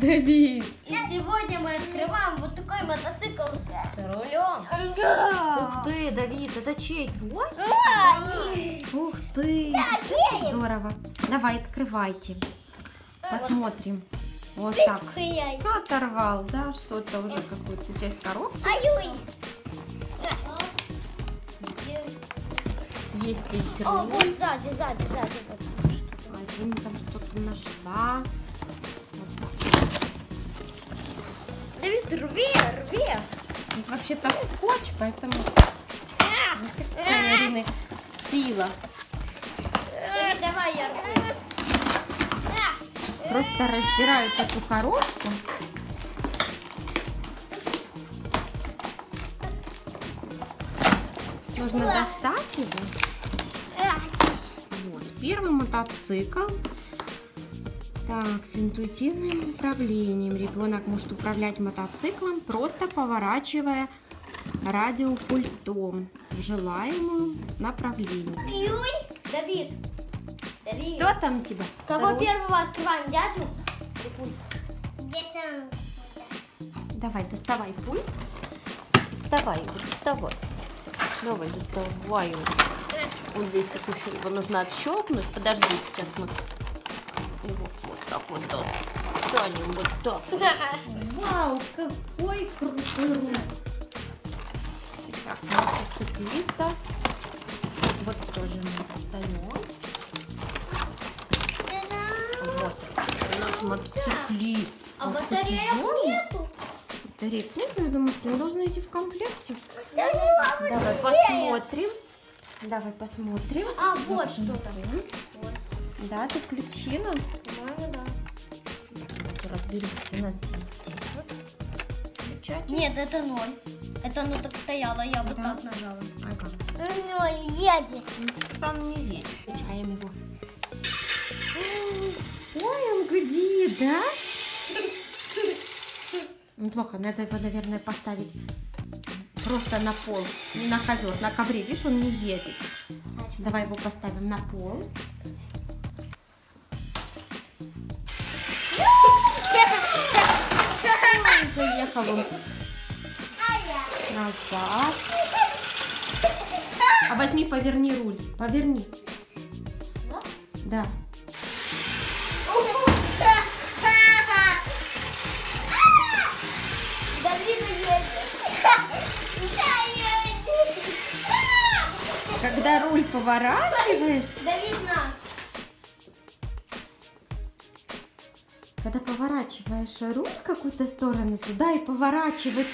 Давид. И сегодня мы открываем вот такой мотоцикл с рулем. Ух ты, Давид, это чей твой? Ух ты, здорово. Давай, открывайте. Посмотрим. Вот так. Ай, Оторвал, да, что-то уже какую-то часть коробки. ой. Есть здесь О, вот сзади, сзади, сзади. вот. Один там что-то нашла. Давид, рви, рви. Это вообще-то скотч, поэтому видите, какая у Ирины сила. Давид, давай я рву. Просто раздирают эту коробку. Нужно достать его. Вот. Первый мотоцикл. Так, с интуитивным управлением. Ребенок может управлять мотоциклом, просто поворачивая радиопультом в желаемом направлении. Юй. Давид. Давид. Что там у тебя? Кого Второй? первого открываем, дядю? Давай, доставай пульт. Доставай его, доставай. Давай, доставай его. Вот здесь так еще его нужно отщелкнуть. Подожди, сейчас мы его вот так вот достанем. Вот так. Вау, какой крутой. Так, мотоциклиста. Вот тоже мы достаем. Вот наш мотоциклист. А батареек нету. Батареек нет, я думаю, что он должен идти в комплекте. Давай. Посмотрим. Давай посмотрим. А, вот что там. Посмотрим. Да, ты включила. По-моему, да. Давайте у нас здесь. Включать. Нет, это ноль. Это оно так стояло, я вот Да. так нажала. Ага. Ноль едет. Там не едет. Включаем его. Ой, он гудит, да? Неплохо, надо его, наверное, поставить просто на пол, не на ковер, на ковре. Видишь, он не едет. Давай его поставим на пол. Заехал он назад. А возьми, поверни руль. Поверни. Да. Когда руль поворачиваешь, Давид на. Когда поворачиваешь руль в какую-то сторону, туда и поворачивает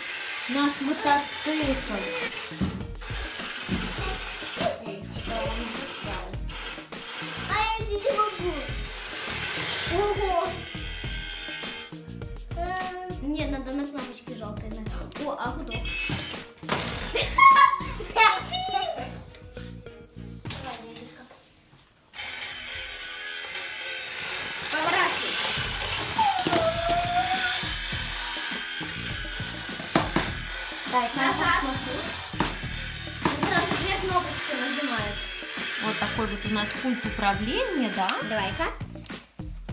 наш мотоцикл. Так, Назад. Сразу две кнопочки нажимают. Вот такой вот у нас пульт управления, да? Давай-ка.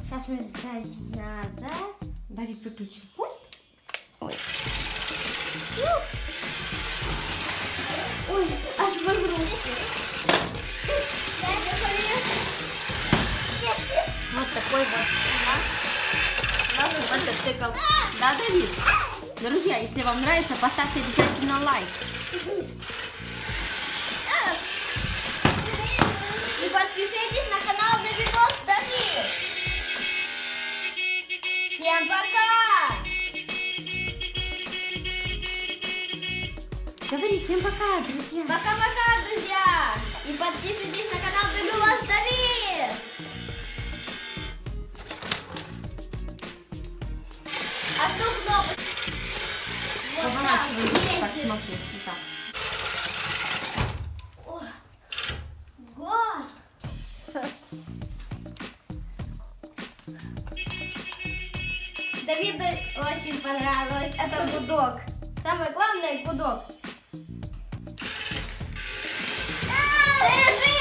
Сейчас мы назад. Давид выключил пульт. Ой. Ой, аж в игру. Вот такой вот у нас, у нас мотоцикл. Да, Давид? Друзья, если вам нравится, поставьте обязательно лайк. И подпишитесь на канал Давидос Давид. Всем пока! Говори всем пока, друзья. Пока-пока, друзья! И подписывайтесь на канал Давидос Давид. Одну кнопочку. Вот так, смотри. так. Давиду очень понравилось. Это гудок. Самое главное гудок. Ты